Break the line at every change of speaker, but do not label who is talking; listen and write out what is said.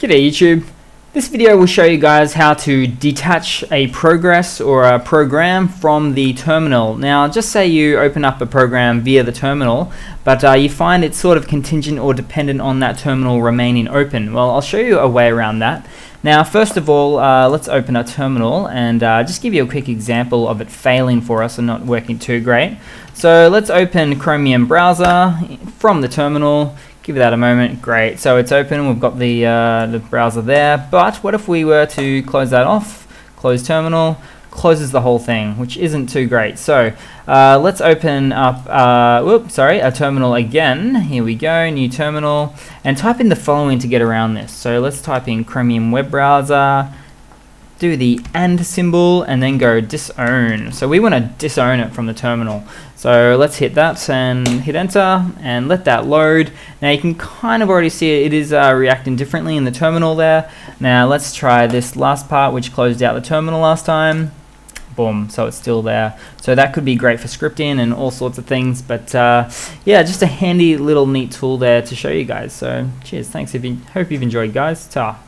G'day YouTube. This video will show you guys how to detach a progress or a program from the terminal. Now just say you open up a program via the terminal but uh, you find it's sort of contingent or dependent on that terminal remaining open. Well I'll show you a way around that. Now first of all uh, let's open a terminal and uh, just give you a quick example of it failing for us and not working too great. So let's open Chromium browser from the terminal give that a moment. Great. So it's open. We've got the, uh, the browser there. But what if we were to close that off? Close terminal. Closes the whole thing, which isn't too great. So uh, let's open up, uh, whoop, sorry, a terminal again. Here we go, new terminal. And type in the following to get around this. So let's type in Chromium web browser do the AND symbol and then go disown. So we want to disown it from the terminal. So let's hit that and hit enter and let that load. Now you can kind of already see it, it is uh, reacting differently in the terminal there. Now let's try this last part which closed out the terminal last time. Boom, so it's still there. So that could be great for scripting and all sorts of things. But uh, yeah, just a handy little neat tool there to show you guys. So cheers, thanks. If you, hope you've enjoyed guys. Ta.